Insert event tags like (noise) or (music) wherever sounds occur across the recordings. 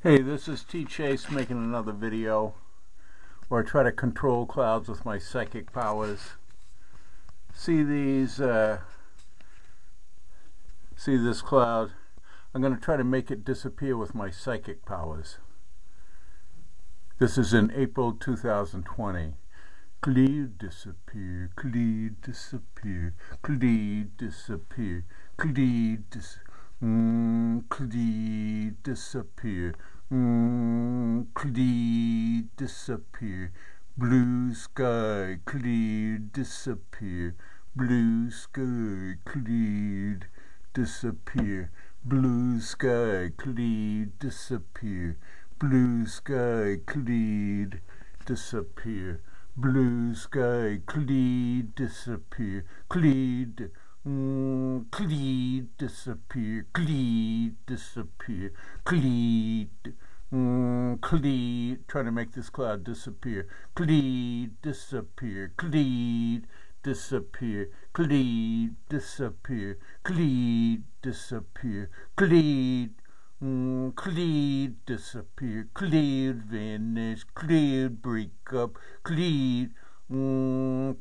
Hey, this is T Chase making another video where I try to control clouds with my psychic powers. See these, uh, see this cloud? I'm going to try to make it disappear with my psychic powers. This is in April 2020. Cleed disappear, cleed disappear, cleed disappear, cleed disappear. Mm, cleed disappear. Mm, cleed disappear. Blue sky, cleed disappear. Blue sky, cleed disappear. Blue sky, cleed disappear. Blue sky, cleed disappear. Blue sky, cleed disappear. Cleed Mm, cleat disappear, cleat disappear, cleat, mm, cleat, trying to make this cloud disappear, cleat disappear, cleat disappear, cleat disappear, cleat disappear, cleat, mm, cleat disappear, cleat vanish, cleat break up, cleat, mm,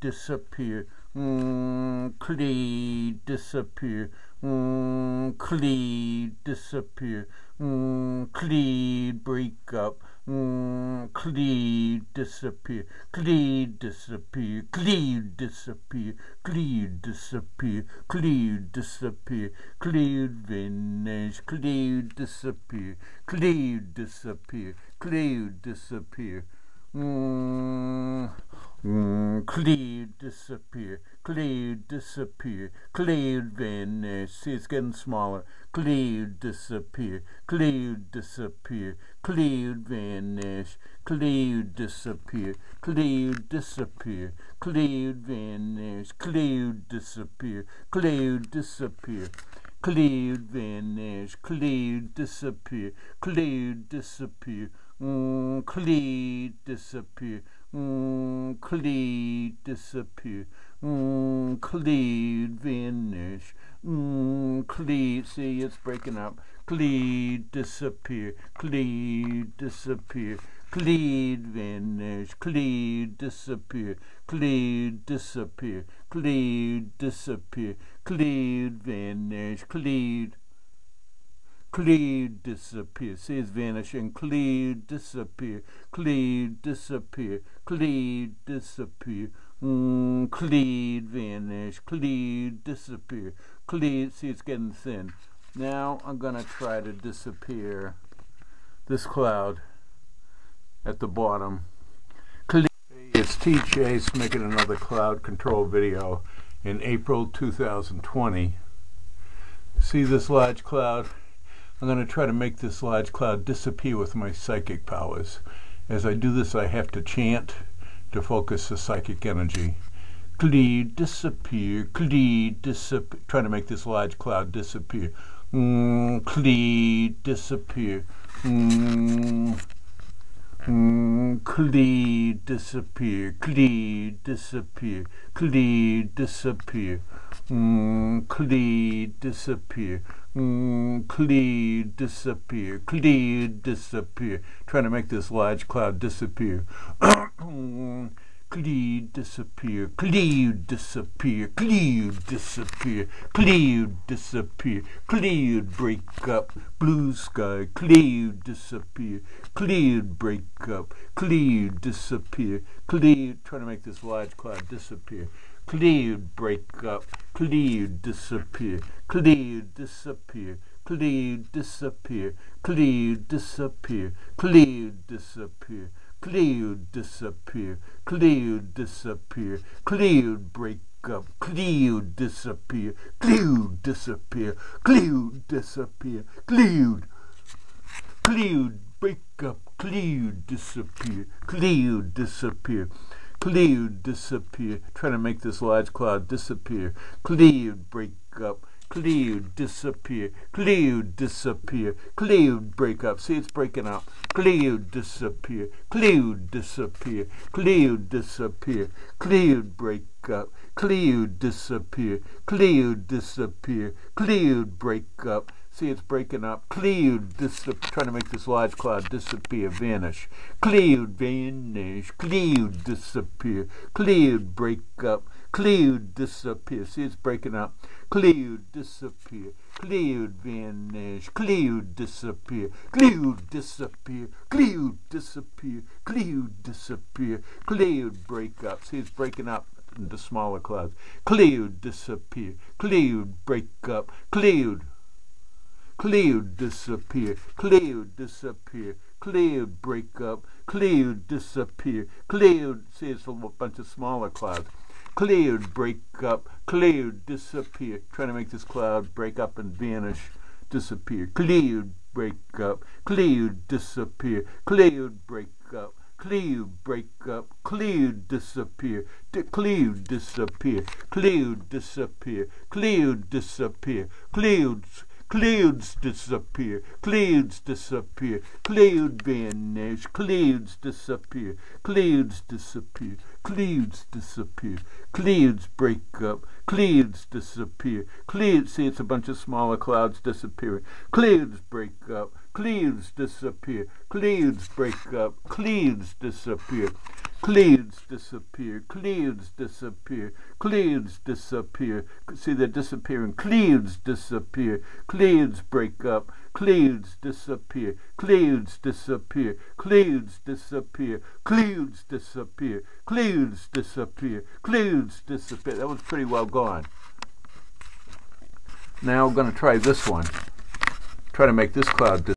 disappear, Mm, Clee disappear. Mm, Clee disappear. Mm, Clee break up. Mm, Clee disappear. Clee disappear. Clee disappear. Clee disappear. Clee disappear. Clee vanish. Clee disappear. Clee disappear. Clee disappear. Mm, mm, disappear, Cleed disappear, Cleed vanish. It's getting smaller. Cleed disappear, Cleed disappear, Cleed vanish, Cleed disappear, Cleed disappear, Cleed vanish, Cleed disappear, Cleed disappear. Cleed vanish, Cleed disappear, Cleed disappear mm, disappear, mm, disappear, mm, vanish, mm, see it's breaking up, cleat disappear, cleat disappear, cleat vanish, cleat disappear, cleat disappear, cleat disappear, cleat vanish, cleat Cleed disappear. See it's vanishing. Cleed disappear. Cleed disappear. Cleed disappear. Mm, Cleed vanish. Cleed disappear. Cleed. See it's getting thin. Now I'm gonna try to disappear this cloud at the bottom. Cleed. It's T Chase making another cloud control video in April 2020. See this large cloud? I'm going to try to make this large cloud disappear with my psychic powers. As I do this, I have to chant to focus the psychic energy. Cleed, disappear, cleed, disappear. Trying to make this large cloud disappear. Mm, cleed, disappear. Mm, mm, cleed, disappear. Cleed, disappear. Cleed, disappear. Mm, cleed, disappear. Mm, clear, disappear, clear, disappear. Trying to make this large cloud disappear. (coughs) clear, disappear, clear, disappear, clear, disappear, clear, disappear, clear, break up, blue sky, clear, disappear, clear, break up, clear, disappear, clear, trying to make this large cloud disappear. Cleared break up, cleared disappear, cleared disappear, cleared disappear, cleared disappear, cleared disappear, cleared disappear, cleared disappear, cleared break up, cleared disappear, cleared disappear, cleared disappear, cleared, cleared break up, cleared disappear, cleared disappear. Cleared disappear. Trying to make this large cloud disappear. Cleared break up. Cleared disappear. Cleared disappear. Cleared break up. See, it's breaking up. Cleared disappear. Cleared disappear. Cleared disappear. Cleared break up. Cleared disappear. Cleared disappear. Cleared break up. See, it's breaking up. Cloud, dis- trying to make this large cloud disappear, vanish. Cloud, vanish. Cloud, disappear. Cloud, break up. Cloud, disappear. See, it's breaking up. Cloud, disappear. Cloud, vanish. Cloud, disappear. Cloud, disappear. Cloud, disappear. Cloud, disappear. Cloud, break up. See, it's breaking up into smaller clouds. Cloud, disappear. Cloud, break up. Cloud, Cloud disappear, cloud disappear, cloud break up, cloud disappear, cloud, see it's a bunch of smaller clouds. Cloud break up, cloud disappear. Trying to make this cloud break up and vanish, disappear. Cloud break up, cloud disappear, cloud break up. Cloud break up, cloud disappear, D cloud disappear, cloud disappear, cloud disappear, clouds Clouds disappear, clouds disappear, cloud vanish, clouds disappear, clouds disappear, clouds disappear, clouds break up, clouds disappear, clouds, see it's a bunch of smaller clouds disappearing, clouds break up, clouds disappear, clouds break up, clouds disappear, Clouds disappear, clouds disappear, clouds disappear. See, they're disappearing. Clouds disappear, clouds break up, clouds disappear, clouds disappear, clouds disappear, clouds disappear, clouds disappear, clouds disappear. That was pretty well gone. Now I'm going to try this one. Try to make this cloud disappear.